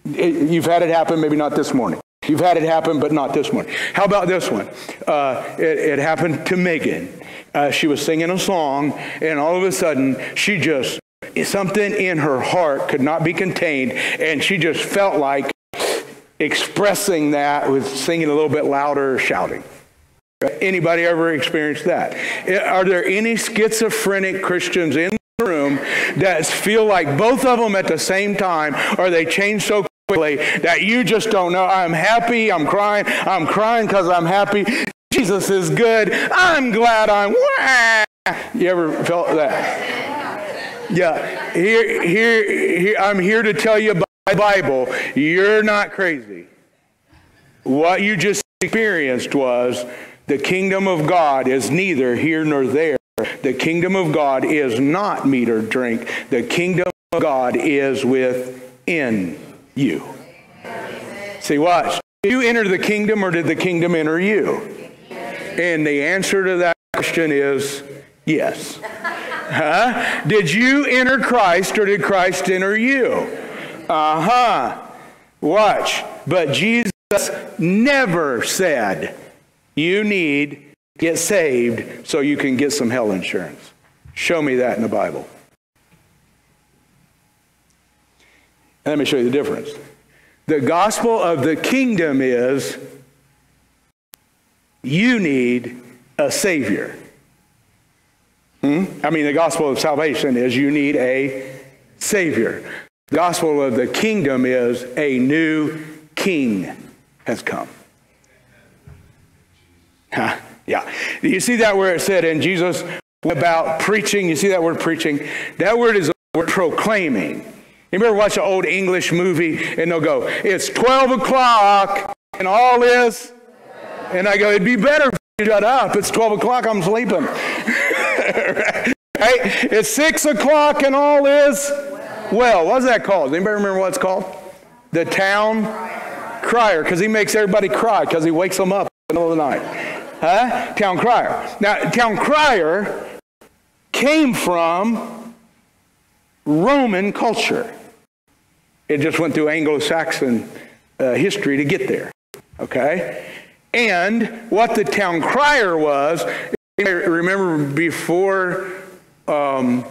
You've had it happen, maybe not this morning. You've had it happen, but not this morning. How about this one? Uh, it, it, happened to Megan. Uh, she was singing a song, and all of a sudden, she just, something in her heart could not be contained, and she just felt like expressing that with singing a little bit louder, shouting. Anybody ever experienced that? Are there any schizophrenic Christians in the room that feel like both of them at the same time, or they change so quickly that you just don't know? I'm happy, I'm crying, I'm crying because I'm happy. Jesus is good. I'm glad I'm. You ever felt that? Yeah. Here, here, here, I'm here to tell you about the Bible. You're not crazy. What you just experienced was the kingdom of God is neither here nor there. The kingdom of God is not meat or drink. The kingdom of God is within you. See, watch. Did you enter the kingdom or did the kingdom enter you? And the answer to that question is yes. Huh? Did you enter Christ or did Christ enter you? Uh huh. Watch. But Jesus never said, you need to get saved so you can get some hell insurance. Show me that in the Bible. And let me show you the difference. The gospel of the kingdom is you need a savior. Hmm? I mean, the gospel of salvation is you need a savior. The gospel of the kingdom is a new king has come. Huh, yeah. You see that where it said, and Jesus about preaching, you see that word preaching? That word is word proclaiming. You ever watch an old English movie and they'll go, it's 12 o'clock and all is, and I go, it'd be better if you shut up. It's 12 o'clock, I'm sleeping. *laughs* right? It's 6 o'clock and all is well. What's that called? Anybody remember what it's called? The town crier, because he makes everybody cry because he wakes them up in the middle of the night. Huh? Town crier. Now, town crier came from Roman culture. It just went through Anglo-Saxon uh, history to get there. Okay? And what the town crier was, remember before um,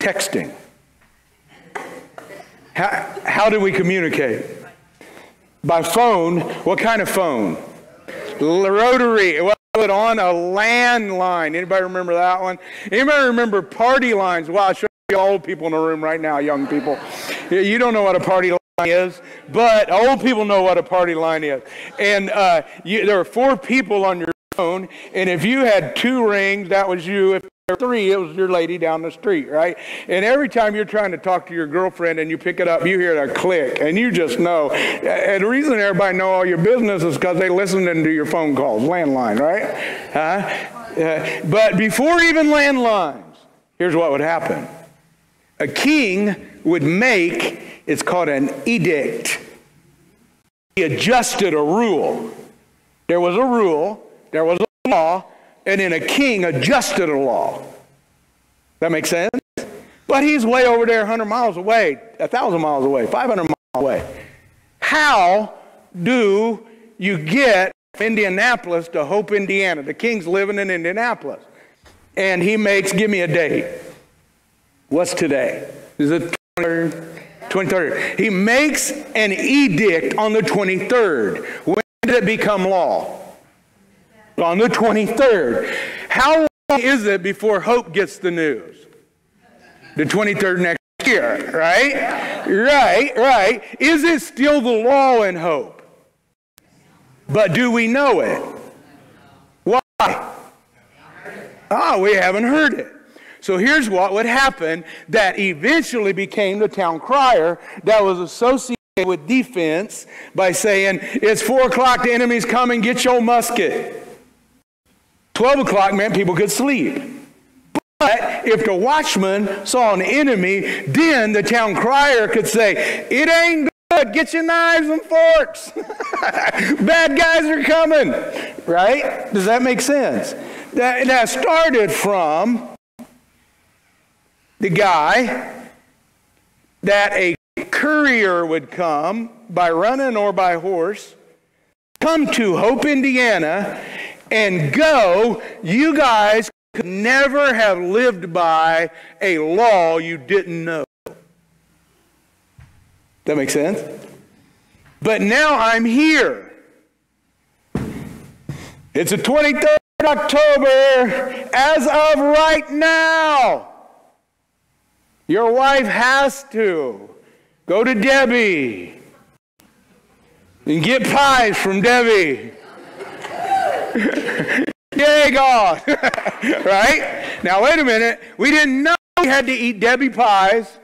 texting, how, how did we communicate? By phone. What kind of phone? rotary. It was on a landline. Anybody remember that one? Anybody remember party lines? Well, I'll show you old people in the room right now, young people. You don't know what a party line is, but old people know what a party line is. And uh, you, there are four people on your phone, and if you had two rings, that was you. If three, it was your lady down the street, right? And every time you're trying to talk to your girlfriend and you pick it up, you hear a click, and you just know. And the reason everybody know all your business is because they listen to your phone calls, landline, right? Huh? Uh, but before even landlines, here's what would happen. A king would make, it's called an edict. He adjusted a rule. There was a rule, there was a law, and then a king adjusted a law. That makes sense? But he's way over there 100 miles away, 1,000 miles away, 500 miles away. How do you get Indianapolis to Hope, Indiana? The king's living in Indianapolis. And he makes, give me a date. What's today? Is it 23rd? 23rd. He makes an edict on the 23rd. When did it become law? On the 23rd. How long is it before Hope gets the news? The 23rd next year, right? Right, right. Is it still the law in Hope? But do we know it? Why? Ah, we haven't heard it. So here's what would happen that eventually became the town crier that was associated with defense by saying, It's four o'clock, the enemy's coming, get your musket. 12 o'clock meant people could sleep. But if the watchman saw an enemy, then the town crier could say, It ain't good. Get your knives and forks. *laughs* Bad guys are coming. Right? Does that make sense? that, that started from the guy that a courier would come by running or by horse, come to Hope, Indiana, and go. You guys could never have lived by a law you didn't know. That makes sense? But now I'm here. It's the 23rd October. As of right now, your wife has to go to Debbie and get pies from Debbie. Yay, God. *laughs* right? Now, wait a minute. We didn't know we had to eat Debbie pies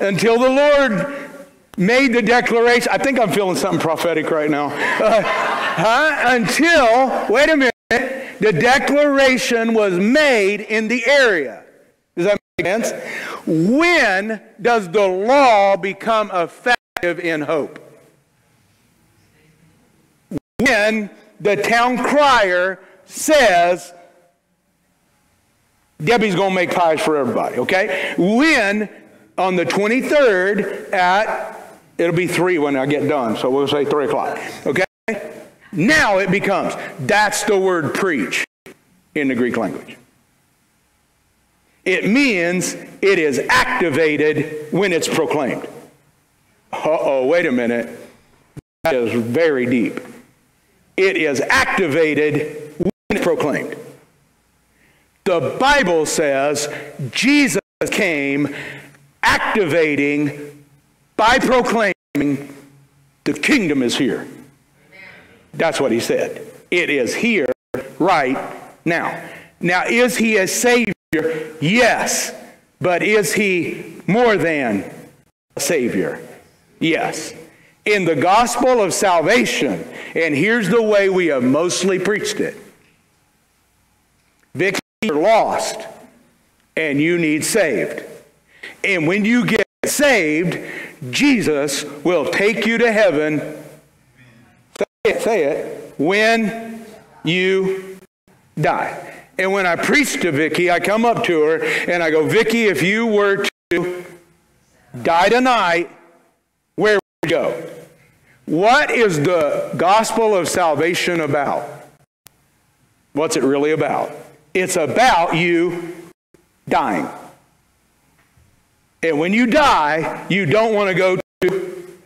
until the Lord made the declaration. I think I'm feeling something prophetic right now. Uh, huh? Until, wait a minute, the declaration was made in the area. Does that make sense? When does the law become effective in hope? When the town crier says, Debbie's going to make pies for everybody, okay? When on the 23rd at It'll be three when I get done, so we'll say three o'clock. Okay? Now it becomes, that's the word preach in the Greek language. It means it is activated when it's proclaimed. Uh-oh, wait a minute. That is very deep. It is activated proclaimed. The Bible says Jesus came activating by proclaiming the kingdom is here. That's what he said. It is here right now. Now, is he a savior? Yes. But is he more than a savior? Yes. In the gospel of salvation, and here's the way we have mostly preached it. Vicky, you're lost, and you need saved. And when you get saved, Jesus will take you to heaven. Say it, say it. When you die. And when I preach to Vicky, I come up to her and I go, Vicky, if you were to die tonight, where would you go? What is the gospel of salvation about? What's it really about? It's about you dying. And when you die, you don't want to go to.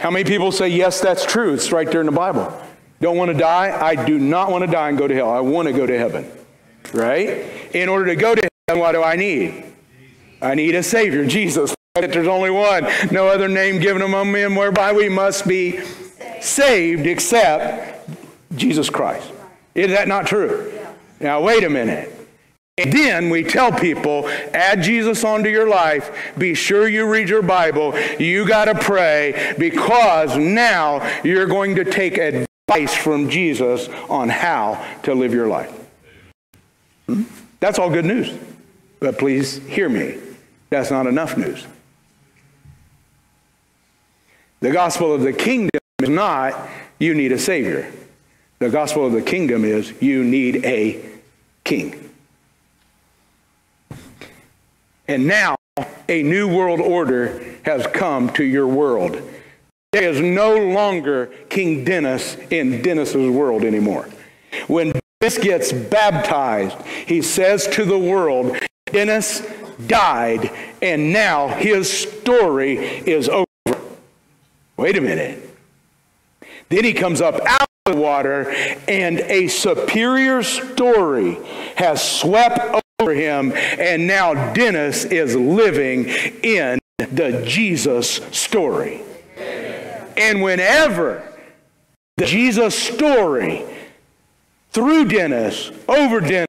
How many people say, yes, that's true? It's right there in the Bible. Don't want to die? I do not want to die and go to hell. I want to go to heaven. Right? In order to go to heaven, what do I need? I need a Savior, Jesus. There's only one. No other name given among men whereby we must be saved except Jesus Christ. Is that not true? Now, wait a minute. And then we tell people, add Jesus onto your life. Be sure you read your Bible. You got to pray because now you're going to take advice from Jesus on how to live your life. Hmm? That's all good news. But please hear me. That's not enough news. The gospel of the kingdom is not you need a savior. The gospel of the kingdom is you need a king. And now a new world order has come to your world. There is no longer King Dennis in Dennis's world anymore. When Dennis gets baptized, he says to the world, Dennis died, and now his story is over. Wait a minute. Then he comes up out water, and a superior story has swept over him, and now Dennis is living in the Jesus story. And whenever the Jesus story through Dennis, over Dennis,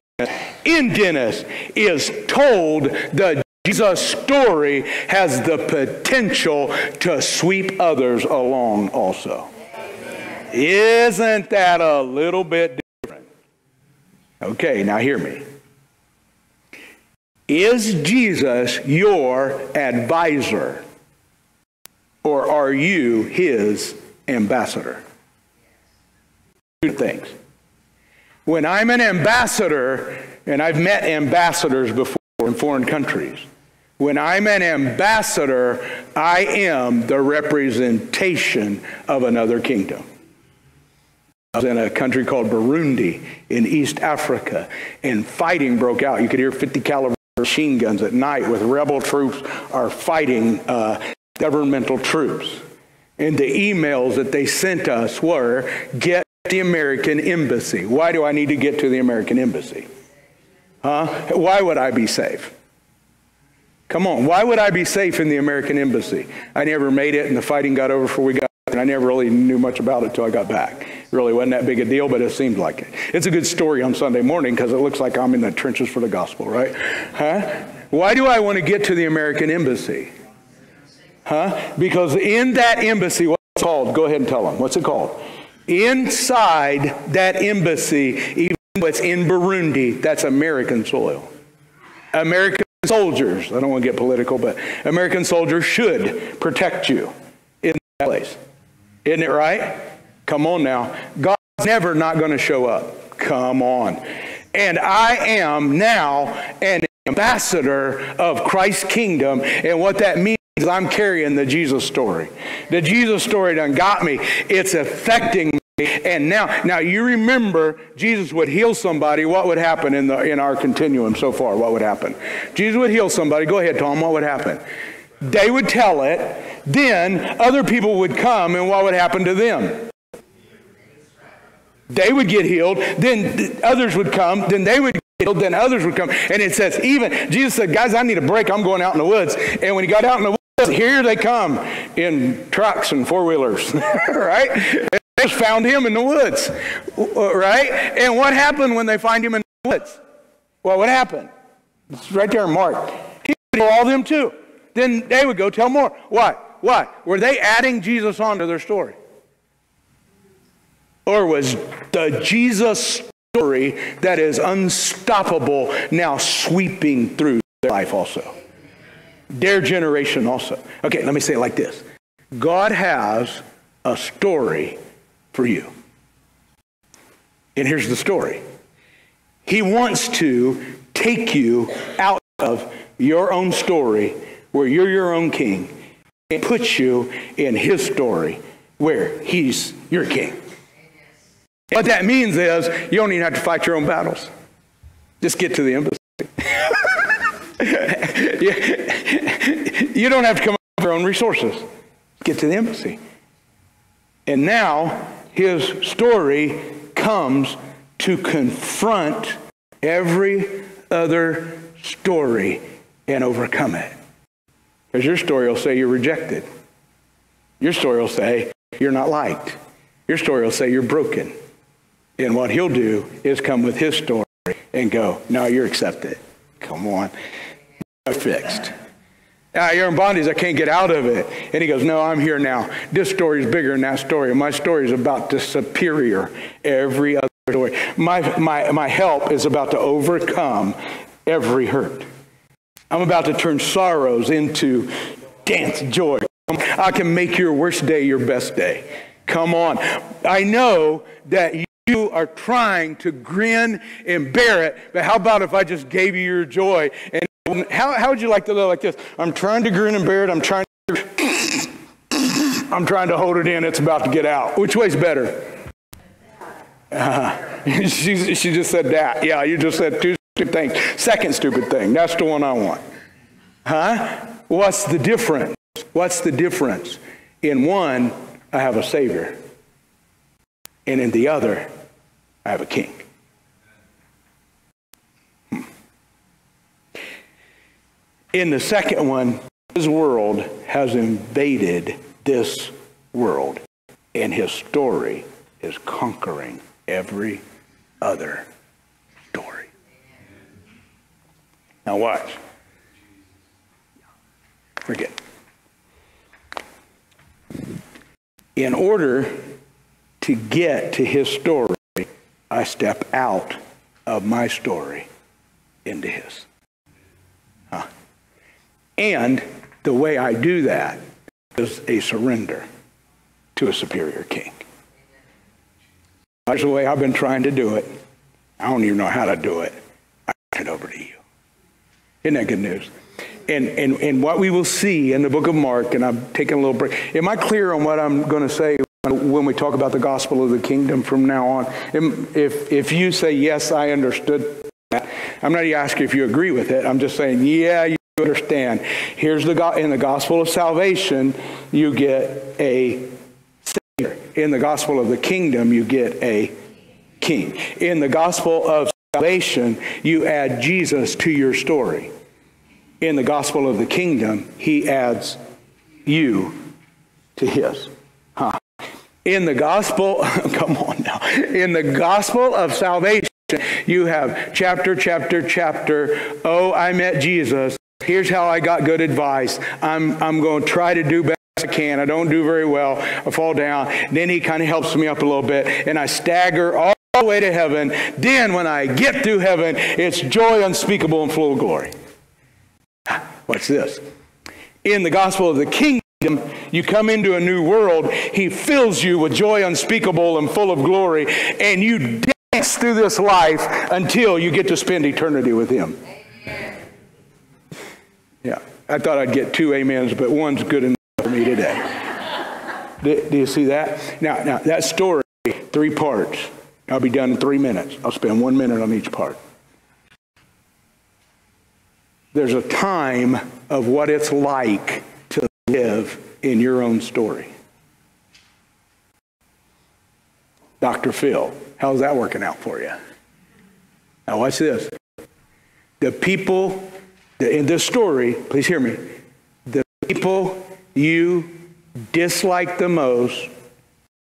in Dennis is told, the Jesus story has the potential to sweep others along also. Isn't that a little bit different? Okay, now hear me. Is Jesus your advisor? Or are you his ambassador? Two things. When I'm an ambassador, and I've met ambassadors before in foreign countries, when I'm an ambassador, I am the representation of another kingdom. I was in a country called Burundi in East Africa, and fighting broke out. You could hear 50 caliber machine guns at night with rebel troops are fighting uh, governmental troops. And the emails that they sent us were, get the American embassy. Why do I need to get to the American embassy? Huh? Why would I be safe? Come on, why would I be safe in the American embassy? I never made it, and the fighting got over before we got and I never really knew much about it until I got back. It really wasn't that big a deal, but it seemed like it. It's a good story on Sunday morning because it looks like I'm in the trenches for the gospel, right? Huh? Why do I want to get to the American embassy? Huh? Because in that embassy, what's it called? Go ahead and tell them. What's it called? Inside that embassy, even it's in Burundi, that's American soil. American soldiers, I don't want to get political, but American soldiers should protect you in that place. Isn't it right? Come on now. God's never not going to show up. Come on. And I am now an ambassador of Christ's kingdom. And what that means is I'm carrying the Jesus story. The Jesus story done got me. It's affecting me. And now, now you remember Jesus would heal somebody. What would happen in the in our continuum so far? What would happen? Jesus would heal somebody. Go ahead, Tom. What would happen? They would tell it. Then other people would come, and what would happen to them? They would get healed. Then others would come. Then they would get healed. Then others would come. And it says, even, Jesus said, guys, I need a break. I'm going out in the woods. And when he got out in the woods, here they come in trucks and four wheelers, *laughs* right? And they just found him in the woods, uh, right? And what happened when they find him in the woods? Well, what happened? It's right there in Mark. He would all them too. Then they would go tell more. Why? Why? Were they adding Jesus onto their story? Or was the Jesus story that is unstoppable now sweeping through their life also? Their generation also. Okay, let me say it like this God has a story for you. And here's the story He wants to take you out of your own story where you're your own king and puts you in his story where he's your king. What that means is you don't even have to fight your own battles. Just get to the embassy. *laughs* you don't have to come up with your own resources. Get to the embassy. And now his story comes to confront every other story and overcome it. Because your story will say you're rejected. Your story will say you're not liked. Your story will say you're broken. And what he'll do is come with his story and go, no, you're accepted. Come on. You're fixed. Ah, you're in bondage. I can't get out of it. And he goes, no, I'm here now. This story is bigger than that story. My story is about the superior every other story. My, my, my help is about to overcome every hurt. I'm about to turn sorrows into dance joy. I can make your worst day your best day. Come on. I know that you are trying to grin and bear it, but how about if I just gave you your joy? And how, how would you like to live like this? I'm trying to grin and bear it. I'm trying to, I'm trying to hold it in. It's about to get out. Which way's better? Uh, *laughs* she, she just said that. Yeah, you just said two stupid things. Second stupid thing. That's the one I want. Huh? What's the difference? What's the difference? In one, I have a Savior. And in the other, I have a king. Hmm. In the second one, his world has invaded this world, and his story is conquering every other story. Now, watch. Forget. In order to get to his story, I step out of my story into his. Huh. And the way I do that is a surrender to a superior king. That's the way I've been trying to do it I don't even know how to do it. I turn it over to you. Isn't that good news? And, and, and what we will see in the book of Mark, and I'm taking a little break. Am I clear on what I'm going to say when we talk about the gospel of the kingdom from now on? If, if you say, yes, I understood that, I'm not asking if you agree with it. I'm just saying, yeah, you understand. Here's the, in the gospel of salvation, you get a Savior. In the gospel of the kingdom, you get a king. In the gospel of salvation, you add Jesus to your story. In the gospel of the kingdom, he adds you to his. Huh. In the gospel, *laughs* come on now. In the gospel of salvation, you have chapter, chapter, chapter. Oh, I met Jesus. Here's how I got good advice. I'm, I'm going to try to do better. I can. I don't do very well. I fall down. Then he kind of helps me up a little bit, and I stagger all the way to heaven. Then, when I get to heaven, it's joy unspeakable and full of glory. Watch this. In the gospel of the kingdom, you come into a new world. He fills you with joy unspeakable and full of glory, and you dance through this life until you get to spend eternity with Him. Yeah, I thought I'd get two amens, but one's good enough for me today. Do, do you see that? Now, now that story, three parts. I'll be done in three minutes. I'll spend one minute on each part. There's a time of what it's like to live in your own story. Dr. Phil, how's that working out for you? Now, watch this. The people, in this story, please hear me, the people you dislike the most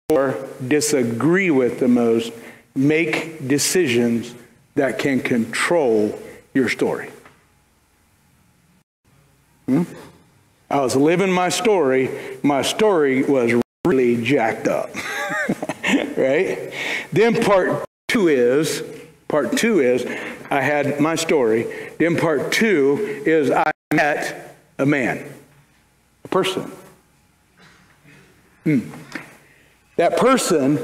or disagree with the most make decisions that can control your story. Hmm? I was living my story. My story was really jacked up. *laughs* right? Then part two is, part two is, I had my story. Then part two is I met a man, a person. Hmm. That person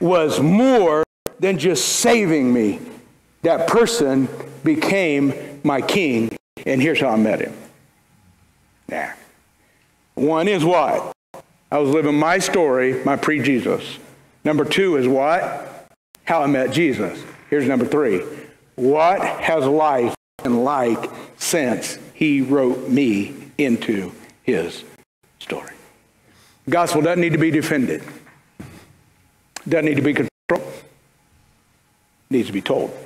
was more than just saving me. That person became my king, and here's how I met him. Nah. One is what? I was living my story, my pre Jesus. Number two is what? How I met Jesus. Here's number three. What has life been like since he wrote me into his story? The gospel doesn't need to be defended, doesn't need to be controlled, needs to be told.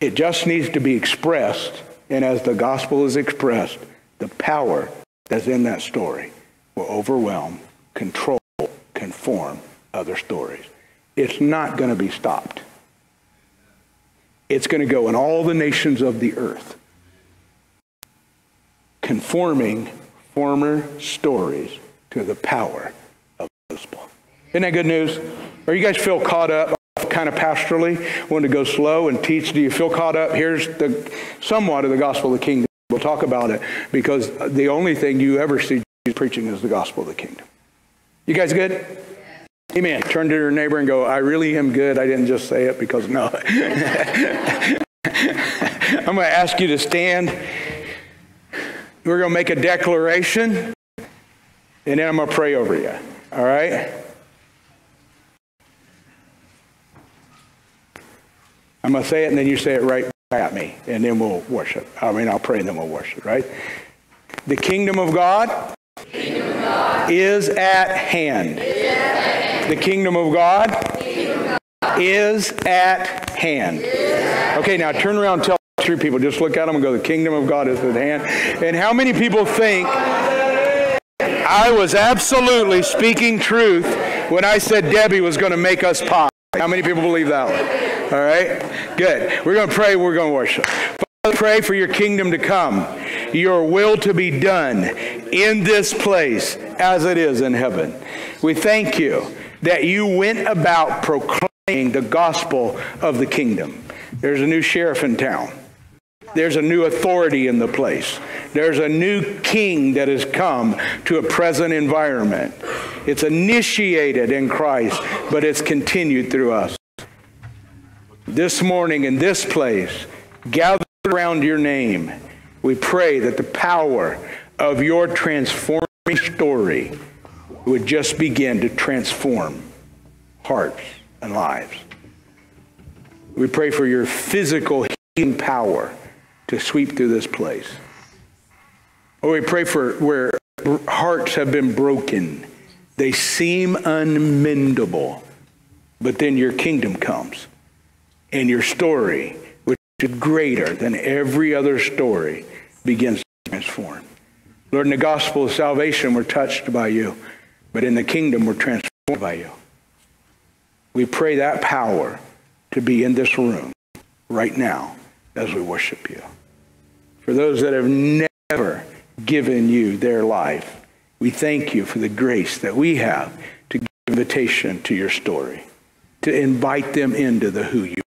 It just needs to be expressed, and as the gospel is expressed, the power that's in that story will overwhelm, control, conform other stories. It's not going to be stopped. It's going to go in all the nations of the earth, conforming former stories to the power of the gospel. Isn't that good news? Or you guys feel caught up kind of pastorally, want to go slow and teach? Do you feel caught up? Here's the somewhat of the gospel of the kingdom. We'll talk about it because the only thing you ever see Jesus preaching is the gospel of the kingdom. You guys good? Amen. Turn to your neighbor and go, I really am good. I didn't just say it because no. *laughs* I'm going to ask you to stand. We're going to make a declaration and then I'm going to pray over you. All right? I'm going to say it and then you say it right at me, and then we'll worship. I mean, I'll pray and then we'll worship, right? The kingdom of God, kingdom of God is, at hand. is at hand. The kingdom of God, kingdom of God is at hand. Okay, now turn around tell three people. Just look at them and go, the kingdom of God is at hand. And how many people think I was absolutely speaking truth when I said Debbie was going to make us pie? How many people believe that one? All right? Good. We're going to pray. We're going to worship. Father, pray for your kingdom to come, your will to be done in this place as it is in heaven. We thank you that you went about proclaiming the gospel of the kingdom. There's a new sheriff in town. There's a new authority in the place. There's a new king that has come to a present environment. It's initiated in Christ, but it's continued through us. This morning in this place, gathered around your name, we pray that the power of your transforming story would just begin to transform hearts and lives. We pray for your physical healing power to sweep through this place. Or we pray for where hearts have been broken, they seem unmendable, but then your kingdom comes and your story, which is greater than every other story, begins to transform. Lord, in the gospel of salvation, we're touched by you, but in the kingdom, we're transformed by you. We pray that power to be in this room right now as we worship you. For those that have never given you their life, we thank you for the grace that we have to give invitation to your story, to invite them into the who you are.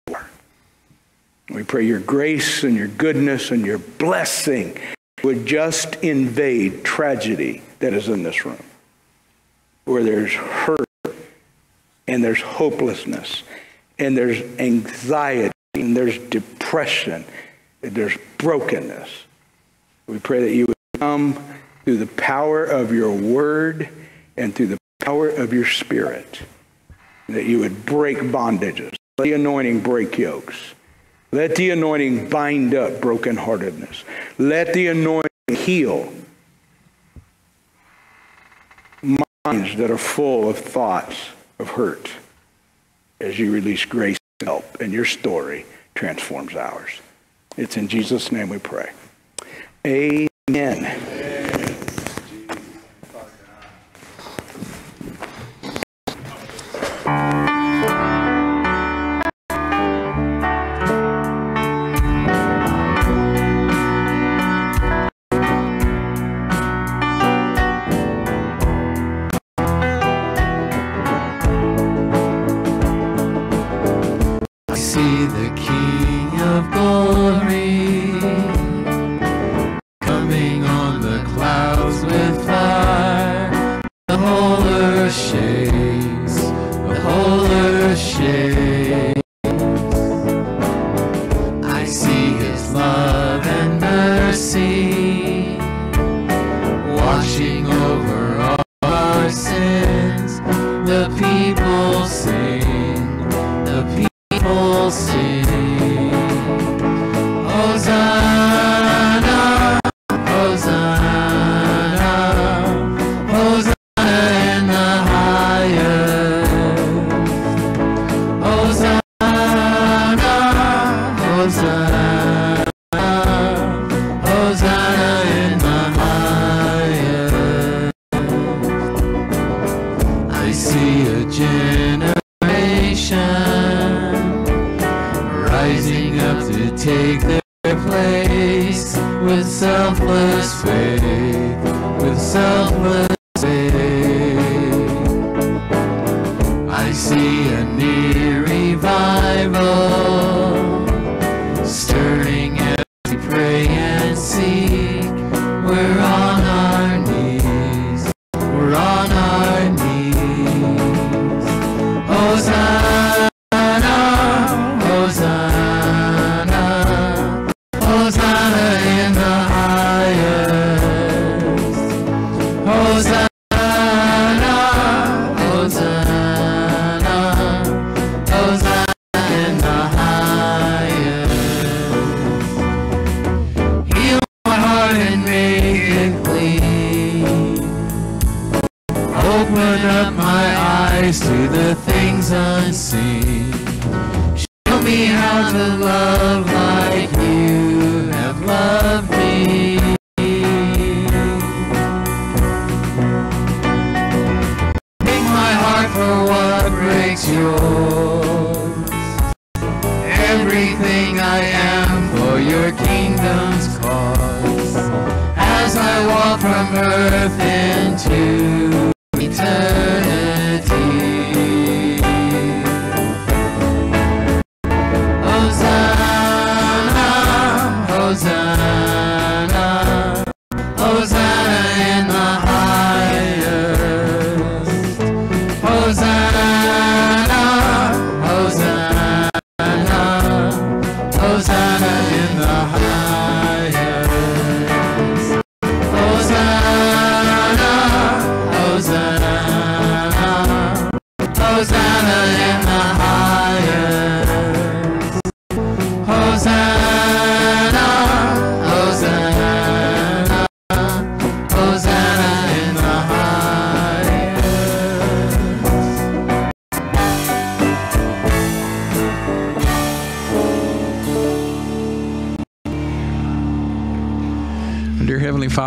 We pray your grace and your goodness and your blessing would just invade tragedy that is in this room, where there's hurt and there's hopelessness and there's anxiety and there's depression and there's brokenness. We pray that you would come through the power of your word and through the power of your spirit, that you would break bondages. Let the anointing break yokes. Let the anointing bind up brokenheartedness. Let the anointing heal minds that are full of thoughts of hurt as you release grace and help and your story transforms ours. It's in Jesus' name we pray. Amen. Hosanna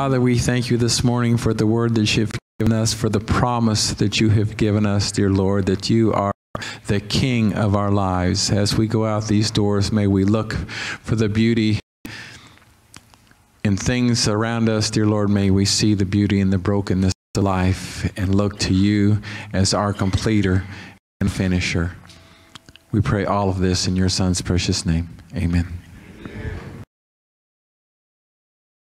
Father, we thank you this morning for the word that you've given us, for the promise that you have given us, dear Lord, that you are the King of our lives. As we go out these doors, may we look for the beauty in things around us, dear Lord. May we see the beauty in the brokenness of life and look to you as our completer and finisher. We pray all of this in your Son's precious name. Amen.